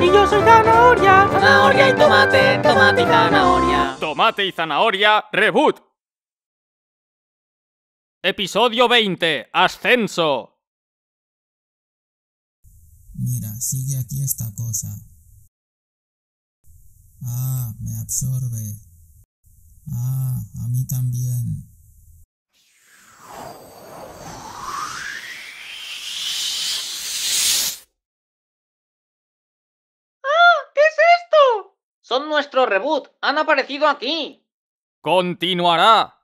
Y yo soy zanahoria. Zanahoria y tomate, tomate y zanahoria. Tomate y zanahoria, reboot. Episodio 20. Ascenso. Mira, sigue aquí esta cosa. Ah, me absorbe. Ah, a mí también. Son nuestro reboot. Han aparecido aquí. Continuará.